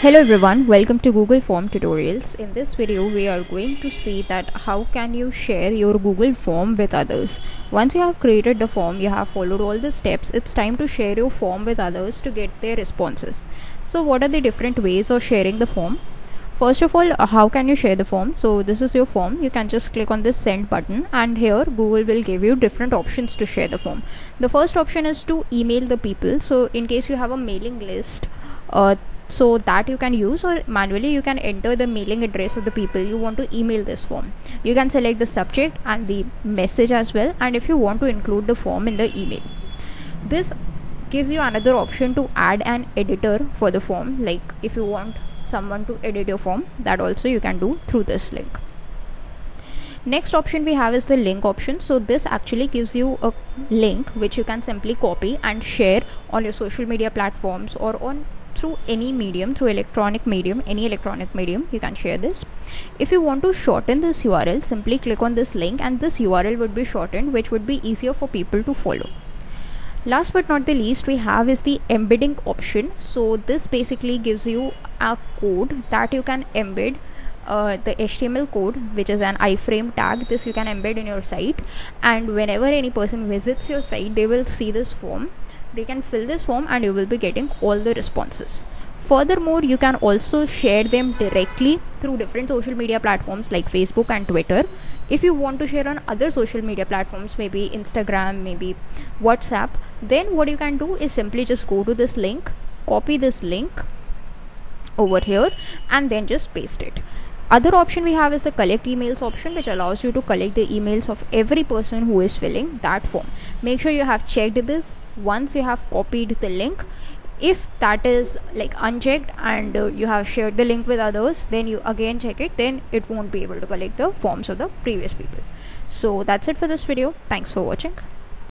Hello everyone, welcome to Google Form Tutorials. In this video, we are going to see that how can you share your Google Form with others. Once you have created the form, you have followed all the steps, it's time to share your form with others to get their responses. So what are the different ways of sharing the form? First of all, how can you share the form? So this is your form. You can just click on this send button and here Google will give you different options to share the form. The first option is to email the people. So in case you have a mailing list, uh, so that you can use or manually you can enter the mailing address of the people you want to email this form. You can select the subject and the message as well and if you want to include the form in the email. This gives you another option to add an editor for the form. Like if you want someone to edit your form that also you can do through this link. Next option we have is the link option. So this actually gives you a link which you can simply copy and share on your social media platforms or on through any medium through electronic medium any electronic medium you can share this. If you want to shorten this url simply click on this link and this url would be shortened which would be easier for people to follow. Last but not the least we have is the embedding option. So this basically gives you a code that you can embed uh, the HTML code, which is an iframe tag. This you can embed in your site, and whenever any person visits your site, they will see this form they can fill this form and you will be getting all the responses. Furthermore you can also share them directly through different social media platforms like facebook and twitter. If you want to share on other social media platforms maybe instagram maybe whatsapp then what you can do is simply just go to this link copy this link over here and then just paste it. Other option we have is the collect emails option which allows you to collect the emails of every person who is filling that form. Make sure you have checked this once you have copied the link if that is like unchecked and uh, you have shared the link with others then you again check it then it won't be able to collect the forms of the previous people. So that's it for this video. Thanks for watching